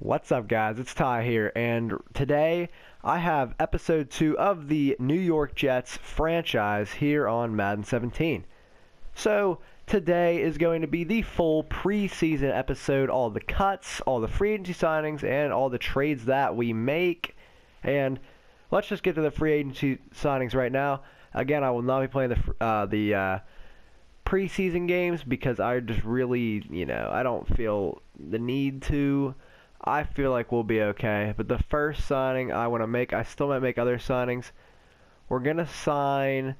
What's up, guys? It's Ty here, and today I have episode 2 of the New York Jets franchise here on Madden 17. So, today is going to be the full preseason episode all the cuts, all the free agency signings, and all the trades that we make. And let's just get to the free agency signings right now. Again, I will not be playing the, uh, the uh, preseason games because I just really, you know, I don't feel the need to. I feel like we'll be okay. But the first signing I want to make, I still might make other signings. We're going to sign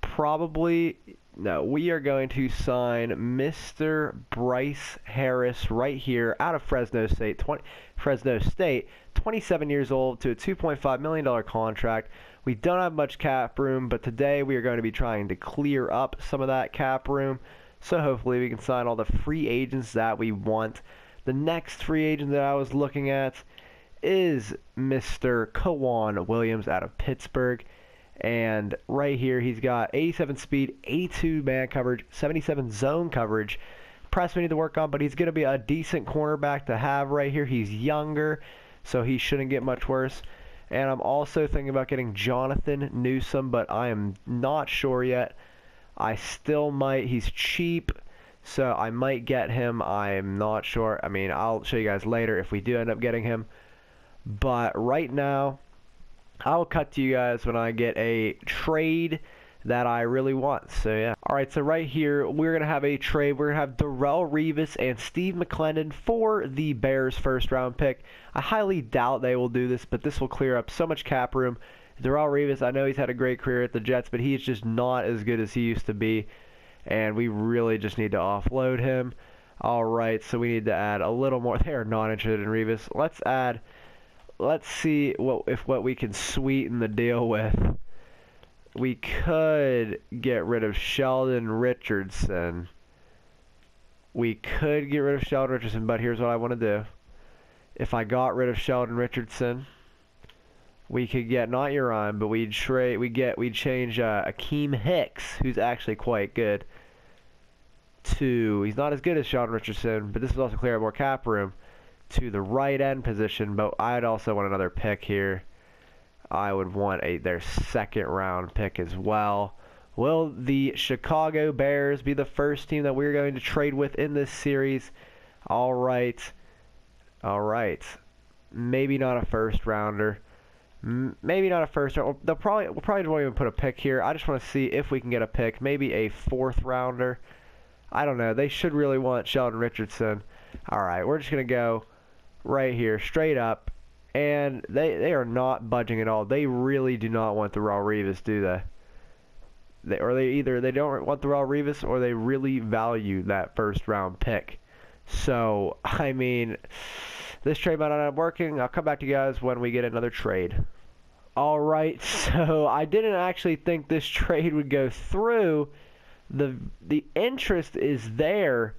probably, no, we are going to sign Mr. Bryce Harris right here out of Fresno State, 20, Fresno State, 27 years old to a $2.5 million contract. We don't have much cap room, but today we are going to be trying to clear up some of that cap room. So hopefully we can sign all the free agents that we want. The next free agent that I was looking at is Mr. K'Waun Williams out of Pittsburgh. And right here, he's got 87 speed, 82 man coverage, 77 zone coverage. Press we need to work on, but he's going to be a decent cornerback to have right here. He's younger, so he shouldn't get much worse. And I'm also thinking about getting Jonathan Newsome, but I am not sure yet. I still might. He's cheap, so I might get him. I'm not sure. I mean, I'll show you guys later if we do end up getting him. But right now, I'll cut to you guys when I get a trade that I really want. So yeah. Alright, so right here, we're going to have a trade. We're going to have Darrelle Revis and Steve McLendon for the Bears first round pick. I highly doubt they will do this, but this will clear up so much cap room. Darrelle Revis, I know he's had a great career at the Jets, but he's just not as good as he used to be. And we really just need to offload him. Alright, so we need to add a little more. They are not interested in Revis. Let's add, let's see what if what we can sweeten the deal with we could get rid of Sheldon Richardson. We could get rid of Sheldon Richardson, but here's what I want to do. If I got rid of Sheldon Richardson, we could get not Urian, but we'd trade. We get we'd change uh, Akiem Hicks, who's actually quite good. To he's not as good as Sean Richardson, but this is also clear more cap room to the right end position. But I'd also want another pick here. I would want a their second round pick as well. Will the Chicago Bears be the first team that we're going to trade with in this series? All right. All right. Maybe not a first rounder. Maybe not a first round. They'll probably we'll probably won't even put a pick here. I just want to see if we can get a pick. Maybe a fourth rounder. I don't know. They should really want Sheldon Richardson. All right, we're just gonna go right here, straight up and they they are not budging at all. They really do not want the Raw Revis, do they? They or they either they don't want the Raw Revis or they really value that first round pick. So I mean, this trade might not end up working. I'll come back to you guys when we get another trade. All right, so I didn't actually think this trade would go through. the The interest is there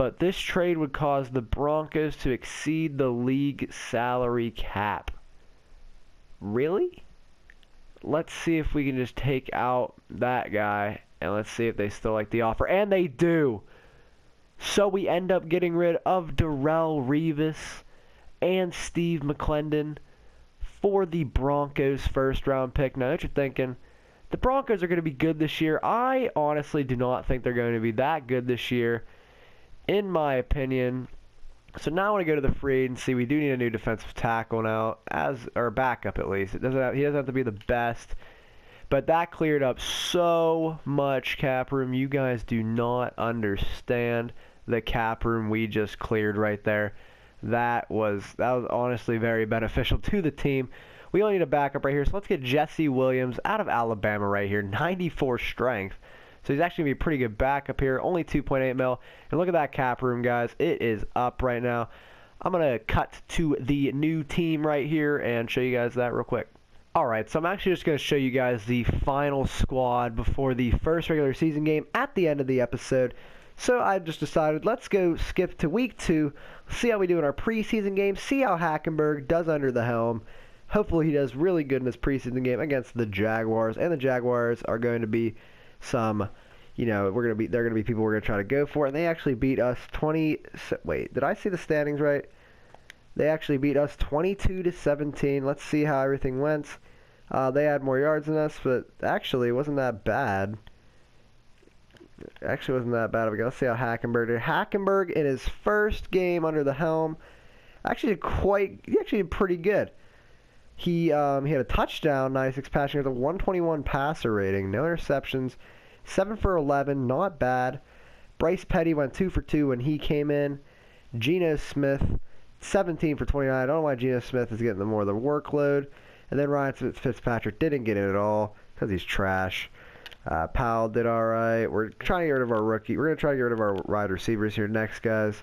but this trade would cause the Broncos to exceed the league salary cap. Really? Let's see if we can just take out that guy and let's see if they still like the offer. And they do. So we end up getting rid of Darrelle Revis and Steve McLendon for the Broncos first round pick. Now what you're thinking, the Broncos are going to be good this year. I honestly do not think they're going to be that good this year in my opinion. So now I want to go to the free agency. We do need a new defensive tackle now, as or backup at least. It doesn't have, he doesn't have to be the best, but that cleared up so much cap room. You guys do not understand the cap room we just cleared right there. That was that was honestly very beneficial to the team. We only need a backup right here, so let's get Jesse Williams out of Alabama right here, 94 strength. So he's actually going to be a pretty good backup here. Only 2.8 mil. And look at that cap room, guys. It is up right now. I'm going to cut to the new team right here and show you guys that real quick. Alright, so I'm actually just going to show you guys the final squad before the first regular season game at the end of the episode. So I just decided let's go skip to week two, see how we do in our preseason game, see how Hackenberg does under the helm. Hopefully he does really good in this preseason game against the Jaguars, and the Jaguars are going to be some you know, we're gonna be they're gonna be people we're gonna try to go for, and they actually beat us 20. Wait, did I see the standings right? They actually beat us 22 to 17. Let's see how everything went. Uh, they had more yards than us, but actually it wasn't that bad. Actually, wasn't that bad of a game. Let's see how Hackenberg did. Hackenberg in his first game under the helm actually did quite. He actually did pretty good. He um, he had a touchdown, 96 passing with a 121 passer rating, no interceptions, seven for 11, not bad. Bryce Petty went two for two when he came in. Geno Smith, 17 for 29. I don't know why Geno Smith is getting the more of the workload. And then Ryan Fitzpatrick didn't get it at all because he's trash. Uh, Powell did all right. We're trying to get rid of our rookie. We're gonna try to get rid of our wide receivers here next, guys.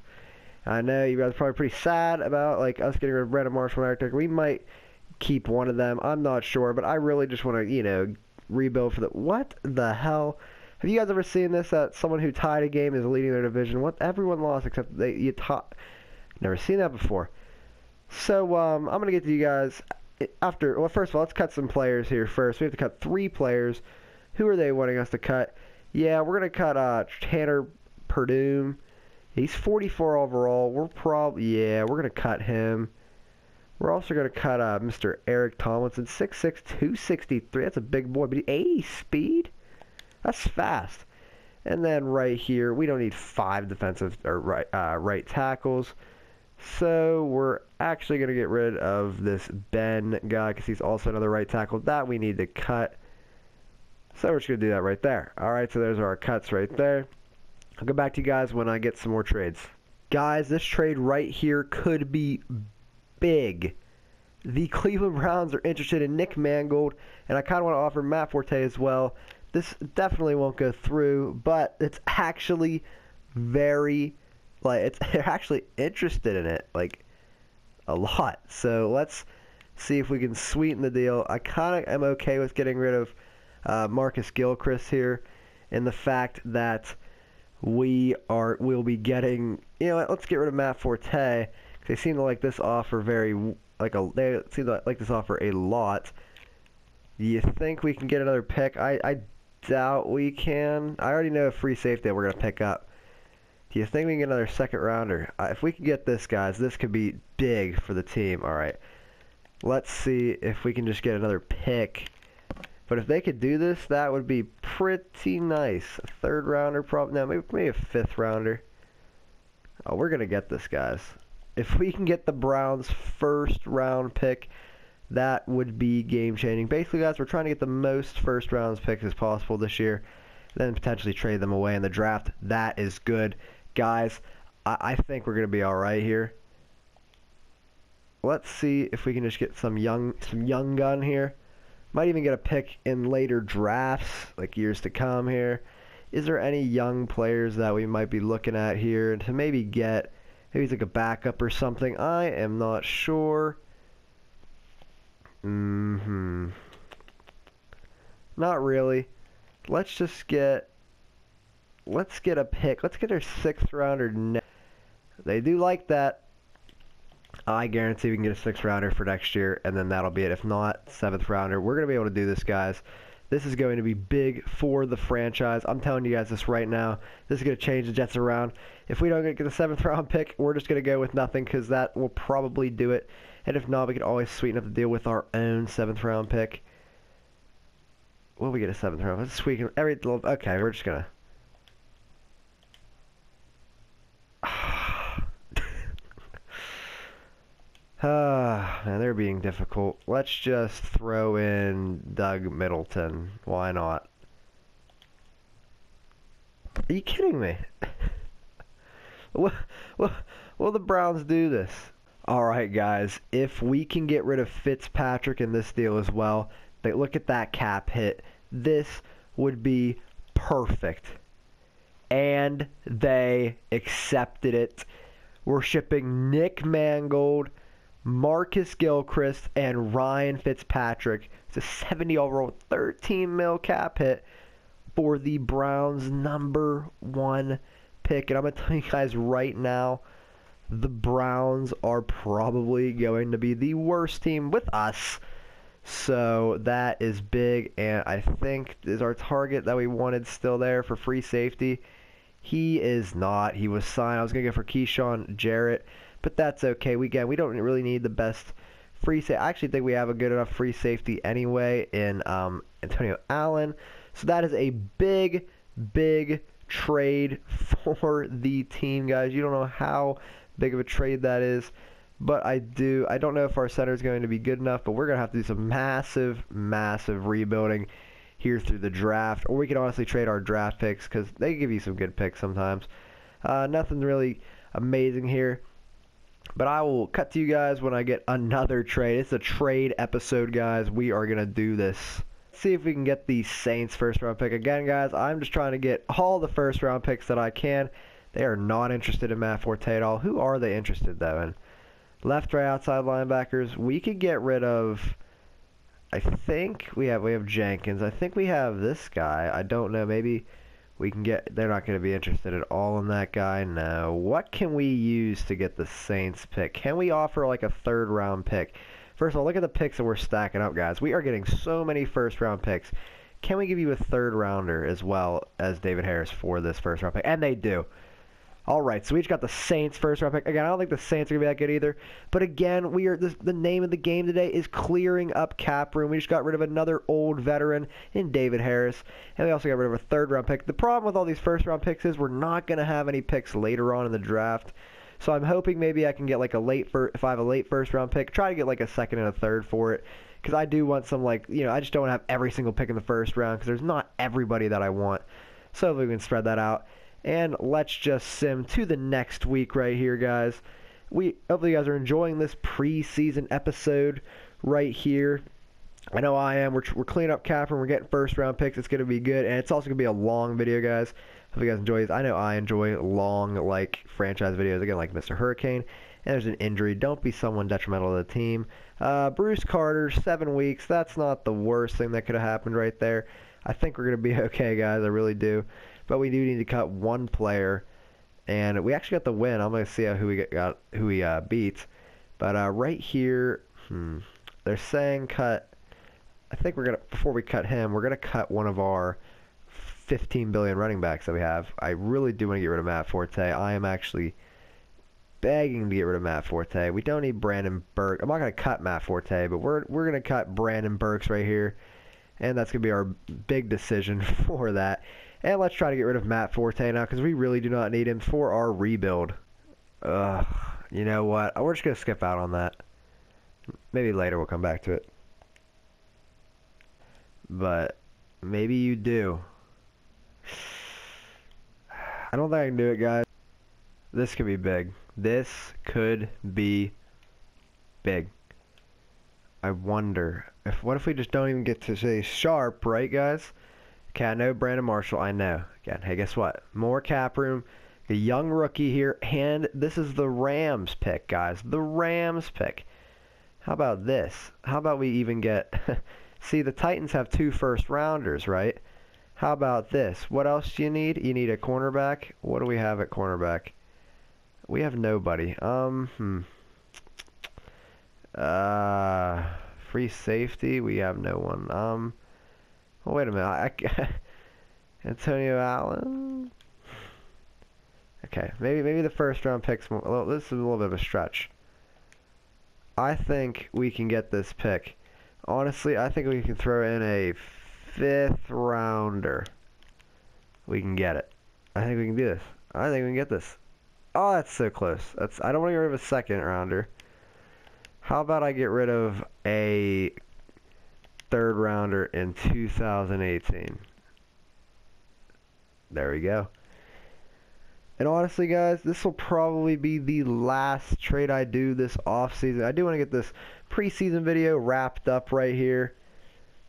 I know you guys are probably pretty sad about like us getting rid of Brandon Marshall and Eric Decker. We might keep one of them. I'm not sure, but I really just want to, you know, rebuild for the. What the hell? Have you guys ever seen this? That someone who tied a game is leading their division. What? Everyone lost except they. You taught. Never seen that before. So um, I'm gonna get to you guys after. Well, first of all, let's cut some players here first. We have to cut three players. Who are they wanting us to cut? Yeah, we're gonna cut uh, Tanner Purdum. He's 44 overall. We're probably yeah, we're gonna cut him. We're also gonna cut uh, Mr. Eric Tomlinson, 6'6", 263. That's a big boy, but 80 speed. That's fast. And then right here, we don't need five defensive or right uh, right tackles. So we're actually going to get rid of this Ben guy because he's also another right tackle that we need to cut. So we're just going to do that right there. All right, so there's our cuts right there. I'll go back to you guys when I get some more trades. Guys, this trade right here could be big. The Cleveland Browns are interested in Nick Mangold, and I kind of want to offer Matt Forte as well. This definitely won't go through, but it's actually very, like, it's they're actually interested in it, like, a lot. So let's see if we can sweeten the deal. I kind of am okay with getting rid of uh, Marcus Gilchrist here, and the fact that we are we'll be getting. You know, let's get rid of Matt Forte. They seem to like this offer very like a they seem to like this offer a lot. Do you think we can get another pick? I I doubt we can. I already know a free safety that we're gonna pick up. Do you think we can get another second rounder? Uh, if we can get this, guys, this could be big for the team. All right. Let's see if we can just get another pick but if they could do this, that would be pretty nice. A third rounder, probably. No, maybe, maybe a fifth rounder. Oh, we're going to get this, guys. If we can get the Browns' first round pick, that would be game changing. Basically, guys, we're trying to get the most first round picks as possible this year, then potentially trade them away in the draft. That is good. Guys, I, I think we're going to be all right here. Let's see if we can just get some young, some young gun here. Might even get a pick in later drafts, like years to come here. Is there any young players that we might be looking at here to maybe get, maybe like a backup or something? I am not sure. Mm-hmm. Not really. Let's just get, let's get a pick. Let's get our sixth rounder. They do like that. I guarantee we can get a sixth rounder for next year, and then that'll be it. If not, seventh rounder. We're going to be able to do this, guys. This is going to be big for the franchise. I'm telling you guys this right now. This is going to change the Jets around. If we don't get the seventh round pick, we're just going to go with nothing because that will probably do it. And if not, we can always sweeten up the deal with our own seventh round pick. Will we get a seventh round? Let's sweeten every. Okay, we're just gonna. Ah, man, they're being difficult. Let's just throw in Doug Middleton. Why not? Are you kidding me? will, will, will the Browns do this? Alright, guys. If we can get rid of Fitzpatrick in this deal as well, but look at that cap hit. This would be perfect. And they accepted it. We're shipping Nick Mangold Marcus Gilchrist and Ryan Fitzpatrick. It's a 70 overall, 13 mil cap hit for the Browns' number one pick. And I'm going to tell you guys right now, the Browns are probably going to be the worst team with us. So that is big, and I think is our target that we wanted still there for free safety. He is not. He was signed. I was to go for Jaiquawn Jarrett, but that's okay. We again, we don't really need the best free safety. I actually think we have a good enough free safety anyway in um, Antonio Allen. So that is a big, big trade for the team, guys. You don't know how big of a trade that is. But I do. I don't know if our center is going to be good enough, but we're going to have to do some massive, massive rebuilding here through the draft. Or we can honestly trade our draft picks because they give you some good picks sometimes. Uh, nothing really amazing here. But I will cut to you guys when I get another trade. It's a trade episode, guys. We are going to do this. See if we can get the Saints first round pick. Again, guys, I'm just trying to get all the first round picks that I can. They are not interested in Matt Forte at all. Who are they interested, though, in? Left, right, outside linebackers. We could get rid of... I think we have we have Jenkins. I think we have this guy. I don't know. Maybe we can get they're not going to be interested at all in that guy no. What can we use to get the saints pick? Can we offer like a third round pick? First of all look at the picks that we're stacking up guys. We are getting so many first round picks. Can we give you a third rounder as well as david harris for this first round pick? And they do all right, so we each got the Saints first round pick. Again, I don't think the Saints are gonna be that good either. But again, we are the, the name of the game today is clearing up cap room. We just got rid of another old veteran in David Harris, and we also got rid of a third round pick. The problem with all these first round picks is we're not gonna have any picks later on in the draft. So I'm hoping maybe I can get like a late first, if I have a late first round pick, try to get like a second and a third for it because I do want some like you know I just don't want to have every single pick in the first round because there's not everybody that I want. So we can spread that out. And let's just sim to the next week right here, guys. We hopefully you guys are enjoying this preseason episode right here. I know I am. We're, we're cleaning up and we're getting first round picks. It's going to be good. And it's also going to be a long video, guys. Hope you guys enjoy this. I know I enjoy long, like, franchise videos. Again, like Mr. Hurricane. And there's an injury. Don't be someone detrimental to the team. Uh, Bruce Carter, seven weeks. That's not the worst thing that could have happened right there. I think we're going to be okay, guys. I really do. But we do need to cut one player, and we actually got the win. I'm gonna see who we got, who we uh, beat. But uh, right here, hmm, they're saying cut. I think we're gonna before we cut him, we're gonna cut one of our 15 billion running backs that we have. I really do want to get rid of Matt Forte. I am actually begging to get rid of Matt Forte. We don't need Brandon Burke. I'm not gonna cut Matt Forte, but we're we're gonna cut Brandon Burks right here, and that's gonna be our big decision for that. And let's try to get rid of Matt Forte now because we really do not need him for our rebuild. Ugh. You know what? We're just going to skip out on that. Maybe later we'll come back to it. But maybe you do. I don't think I can do it, guys. This could be big. This could be big. I wonder if what if we just don't even get to say sharp, right, guys? Okay, I know Brandon Marshall. I know. Again, hey, guess what? More cap room. A young rookie here, and this is the Rams pick, guys. The Rams pick. How about this? How about we even get... See, the Titans have two first rounders, right? How about this? What else do you need? You need a cornerback. What do we have at cornerback? We have nobody. Um, hmm. Uh, free safety. We have no one. Um... Wait a minute. I, I, Antonio Allen. Okay, maybe maybe the first round picks. Well, this is a little bit of a stretch. I think we can get this pick. Honestly, I think we can throw in a fifth rounder. We can get it. I think we can do this. I think we can get this. Oh, that's so close. That's I don't want to get rid of a second rounder. How about I get rid of a third rounder in 2018. There we go. And honestly, guys, this will probably be the last trade I do this off season. I do want to get this preseason video wrapped up right here.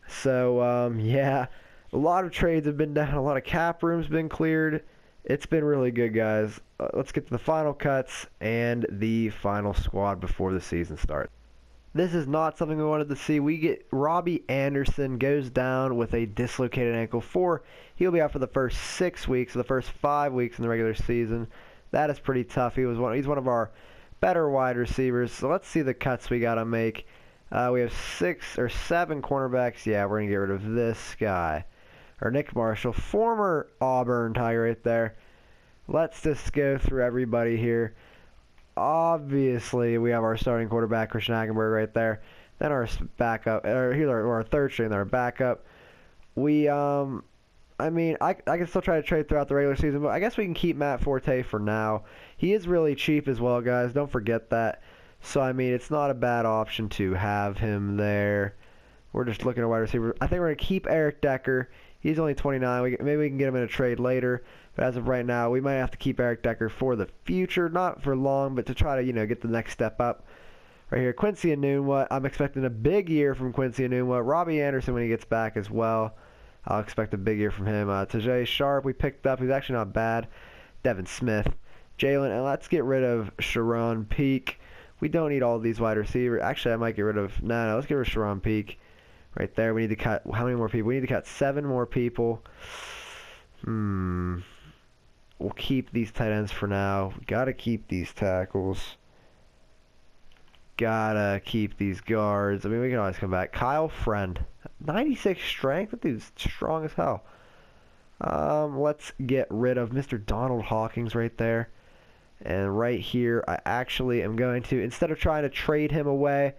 So, um, yeah, a lot of trades have been done. A lot of cap rooms been cleared. It's been really good, guys. Uh, let's get to the final cuts and the final squad before the season starts. This is not something we wanted to see. We get Robbie Anderson goes down with a dislocated ankle. Four, he'll be out for the first six weeks, the first five weeks in the regular season. That is pretty tough. He was one. He's one of our better wide receivers. So let's see the cuts we got to make. Uh, we have six or seven cornerbacks. Yeah, we're gonna get rid of this guy, or Nick Marshall, former Auburn Tiger right there. Let's just go through everybody here. Obviously we have our starting quarterback Christian Hackenberg right there. Then our backup, or our, our third string, our backup. We, um, I mean, I, I can still try to trade throughout the regular season, but I guess we can keep Matt Forte for now. He is really cheap as well, guys. Don't forget that. So, I mean, it's not a bad option to have him there. We're just looking at wide receiver. I think we're going to keep Eric Decker. He's only 29. We, maybe we can get him in a trade later. But as of right now, we might have to keep Eric Decker for the future. Not for long, but to try to, you know, get the next step up. Right here, Quincy Enunwa. I'm expecting a big year from Quincy Enunwa. Robbie Anderson when he gets back as well. I'll expect a big year from him. Uh, Tajae Sharpe we picked up. He's actually not bad. Devin Smith. Jalin, and let's get rid of Charone Peake. We don't need all these wide receivers. Actually, I might get rid of, no, no, let's get rid of Charone Peake. Right there, we need to cut, how many more people? We need to cut seven more people. Hmm. We'll keep these tight ends for now. Gotta keep these tackles. Gotta keep these guards. I mean, we can always come back. Kyle Friend. 96 strength? That dude's strong as hell. Um, let's get rid of Mr. Donald Hawkins right there. And right here, I actually am going to, instead of trying to trade him away,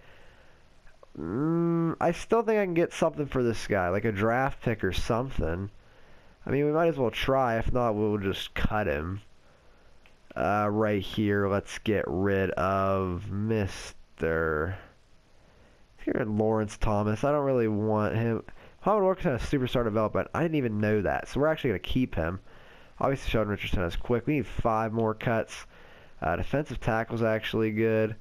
mm, I still think I can get something for this guy, like a draft pick or something. I mean, we might as well try. If not, we'll just cut him. Uh, right here, let's get rid of Mr. Here, Lawrence Thomas. I don't really want him. Muhammad Wilkerson has superstar development. I didn't even know that, so we're actually going to keep him. Obviously, Sheldon Richardson is quick. We need five more cuts. Uh, defensive tackle's actually good.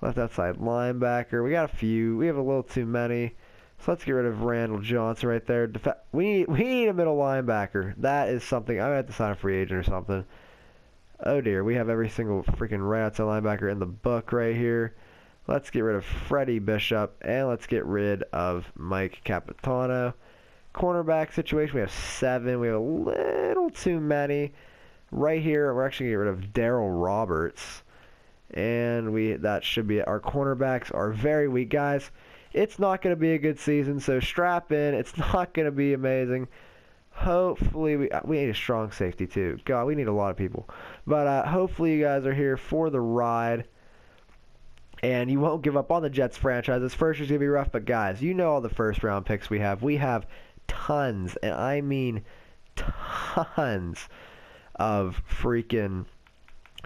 Left outside linebacker. We got a few. We have a little too many. So let's get rid of Randall Johnson right there. Def we need, we need a middle linebacker. That is something. I'm going to have to sign a free agent or something. Oh dear, we have every single freaking right outside linebacker in the book right here. Let's get rid of Freddie Bishop and let's get rid of Mike Catapano. Cornerback situation, we have seven. We have a little too many. Right here, we're actually get rid of Darryl Roberts. And we that should be it. Our cornerbacks are very weak, guys. It's not going to be a good season, so strap in. It's not going to be amazing. Hopefully, we we need a strong safety too. God, we need a lot of people. But uh, hopefully, you guys are here for the ride, and you won't give up on the Jets franchise. This first year's gonna be rough, but guys, you know all the first round picks we have. We have tons, and I mean tons of freaking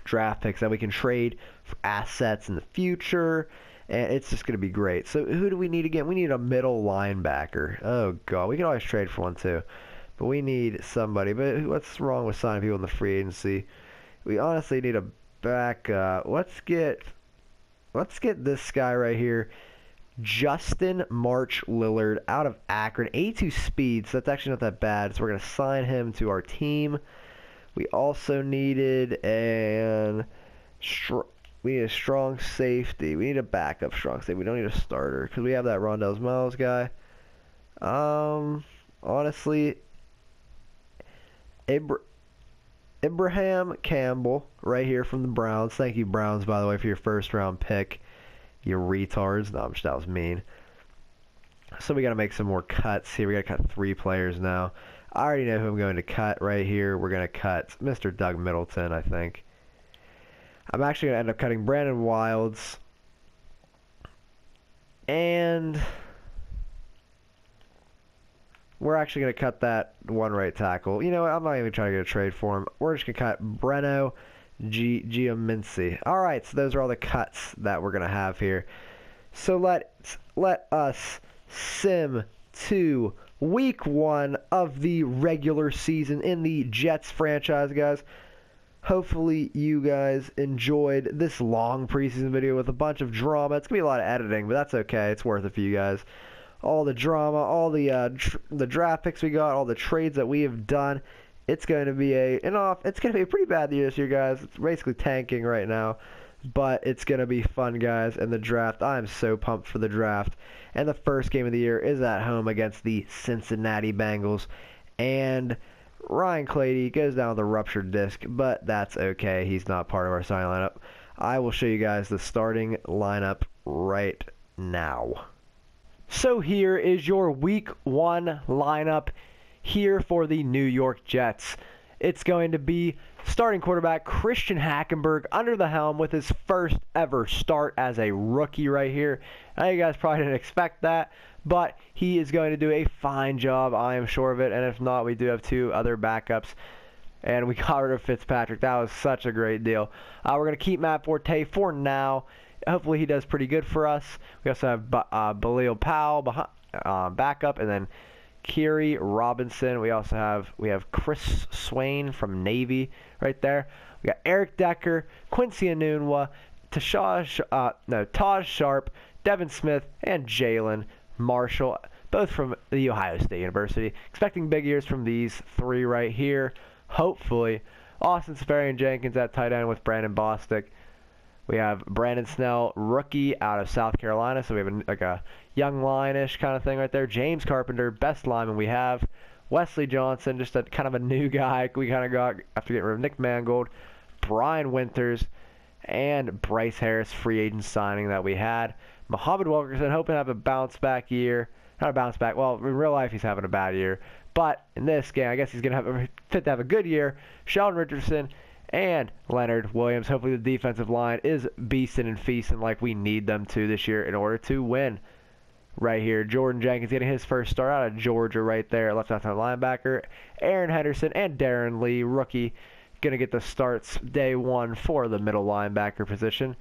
draft picks that we can trade for assets in the future it's just going to be great. So who do we need again? We need a middle linebacker. Oh god, we can always trade for one too, but we need somebody. But what's wrong with signing people in the free agency? We honestly need a backup. Let's get let's get this guy right here. Justin March Lillard out of Akron, 82 speed, so that's actually not that bad. So we're going to sign him to our team. We also needed an we need a strong safety. We need a backup strong safety. We don't need a starter because we have that Rontez Miles guy. Um, honestly, Abra Ibraheim Campbell right here from the Browns. Thank you, Browns, by the way, for your first round pick. You retards. No, that was mean. So we got to make some more cuts here. We got to cut three players now. I already know who I'm going to cut right here. We're going to cut Mr. Doug Middleton, I think. I'm actually going to end up cutting Brandon Wilds. And we're actually going to cut that one right tackle. You know what? I'm not even trying to get a trade for him. We're just going to cut Breno G- Giacomini. All right, so those are all the cuts that we're going to have here. So let let us sim to week one of the regular season in the Jets franchise, guys. Hopefully you guys enjoyed this long preseason video with a bunch of drama. It's going to be a lot of editing, but that's okay. It's worth it for you guys. All the drama, all the uh, the draft picks we got, all the trades that we have done. It's going to be a an off. It's going to be a pretty bad year this year, guys. It's basically tanking right now, but it's going to be fun, guys. And the draft, I'm so pumped for the draft. And the first game of the year is at home against the Cincinnati Bengals, and Ryan Clady goes down with a ruptured disc, but that's okay. He's not part of our starting lineup. I will show you guys the starting lineup right now. So here is your week one lineup here for the New York Jets. It's going to be starting quarterback Christian Hackenberg under the helm with his first ever start as a rookie right here. I know you guys probably didn't expect that, but he is going to do a fine job. I am sure of it. And if not, we do have two other backups. And we got rid of Fitzpatrick. That was such a great deal. Uh, we're going to keep Matt Forte for now. Hopefully, he does pretty good for us. We also have uh, Bilal Powell behind, uh, backup, and then Khiry Robinson. We also have we have Chris Swain from Navy right there. We got Eric Decker, Quincy Enunwa, Tashaw, uh, no, Taj Sharp, Devin Smith, and Jalin Marshall, both from the Ohio State University. Expecting big years from these three right here. Hopefully, Austin Seferian-Jenkins at tight end with Brandon Bostick. We have Brandon Shell, rookie out of South Carolina. So we have a, like a young line-ish kind of thing right there. James Carpenter, best lineman we have. Wesley Johnson, just a kind of a new guy we kind of got after getting rid of Nick Mangold. Brian Winters, and Bryce Harris, free agent signing that we had. Muhammad Wilkerson, hoping to have a bounce back year. Not a bounce back. Well, in real life, he's having a bad year. But in this game, I guess he's going to have a fit to have a good year. Sheldon Richardson and Leonard Williams. Hopefully, the defensive line is beasting and feasting like we need them to this year in order to win. Right here, Jordan Jenkins getting his first start out of Georgia right there, left outside linebacker. Erin Henderson and Darron Lee, rookie, going to get the starts day one for the middle linebacker position.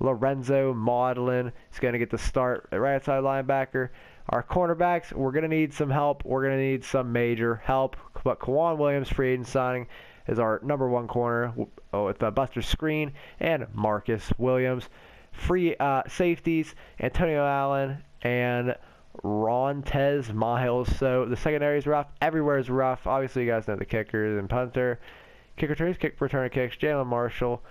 Lorenzo Mauldin is going to get the start at right side linebacker. Our cornerbacks, we're going to need some help. We're going to need some major help. But K'Waun Williams, free agent signing, is our number one corner oh, with uh, Buster Skrine and Marcus Williams. Free uh, safeties, Antonio Allen and Rontez Miles. So the secondary is rough. Everywhere is rough. Obviously, you guys know the kickers and punter. Kick returns, kick return kicks, Jalin Marshall.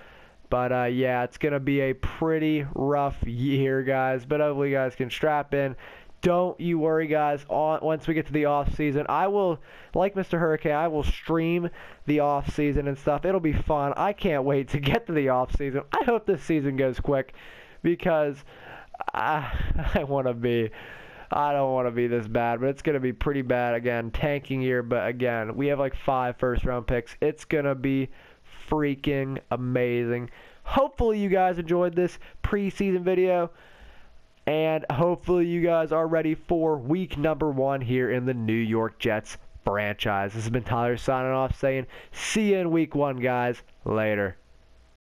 But uh, yeah, it's going to be a pretty rough year, guys. But hopefully, you guys can strap in don't you worry, guys. On, once we get to the off season, I will, like Mr. Hurricane, I will stream the off season and stuff. It'll be fun. I can't wait to get to the off season. I hope this season goes quick because I, I want to be. I don't want to be this bad, but it's going to be pretty bad again. Tanking year, but again, we have like five first round picks. It's going to be freaking amazing. Hopefully, you guys enjoyed this preseason video. And hopefully, you guys are ready for week number one here in the New York Jets franchise. This has been Tyler signing off saying, see you in week one, guys. Later.